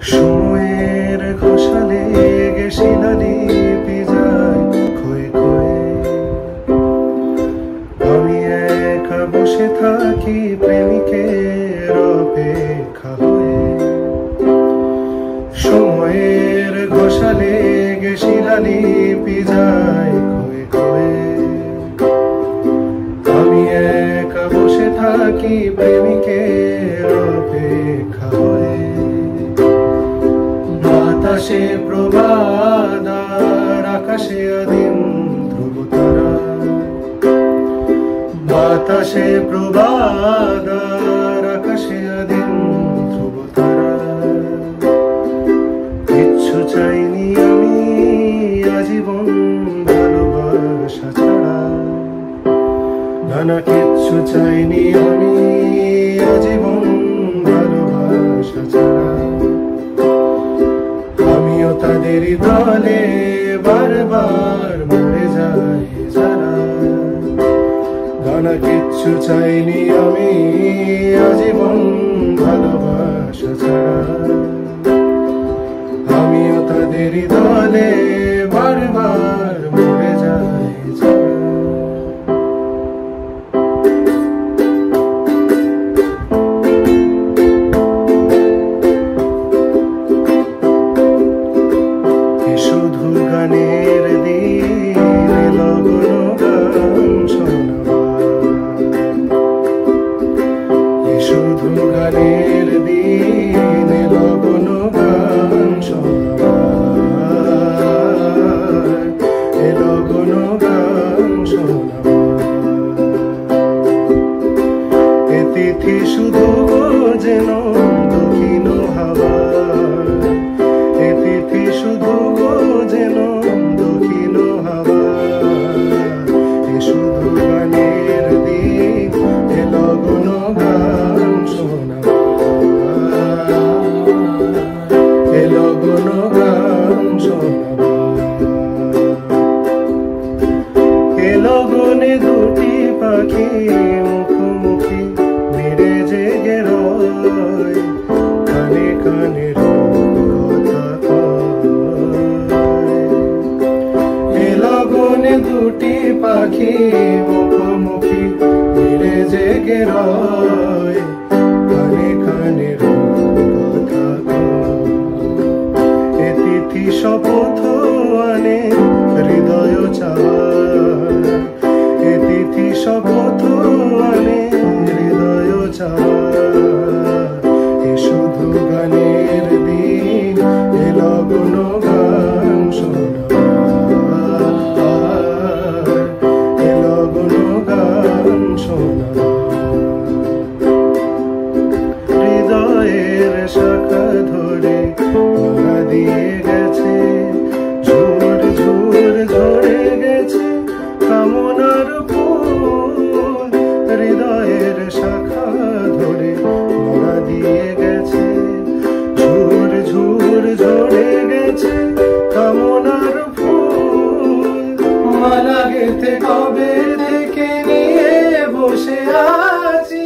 সময়ের ঘোষালে খয়ে আমি একা বসে থাকি প্রেমিকের অপেক্ষা হয়ে। সময়ের ঘোষালে গেছিলালি যায় খয়ে খয়ে আমি একা বসে থাকি প্রেমিকের অপেক্ষা হয়ে। বাতাসে প্রবাদার আকাশে আদিম ধ্রুব তারা বাতাসে প্রবাদার আকাশে আদিম ধ্রুব তারা কিচ্ছু চাইনি আমি আজীবন ভালোবাসা ছাড়া। নানা কিচ্ছু চাইনি আমি আজীবন তাদের দলে বারবার মরে যায় যারা। নানা কিচ্ছু চাইনি আমি, আজীবন ভালোবাসা ছাড়া। আমিও তাদের দলে তিথি শুধু যেন দক্ষিণ হাওয়া এ তিথি শুধু যেন দক্ষিণ হাওয়া এ শুধু গানের দিন এ লগন গান শোনা এ লগন গান শোনা এ লগনে দুটি পাখি কানে কথা এ দুটি পাখি, মুখোমুখি মেরে জেগে রয়। কানে কানে কথা এ তিথি শপথ আনে, হৃদয় চাওয়ার এ তিথি শপথ আনে, হৃদয় চাওয়ার শাখা ধরে মোড়া দিয়ে গেছে। ঝুর ঝুর ঝরে গেছে কামনার হৃদয়ের শাখা ধরে মোড়া দিয়ে গেছে। ঝুর ঝুর ঝরে গেছে কামনার ফুল। মালা গেতে কবে থেকে নিয়ে বসে আছি?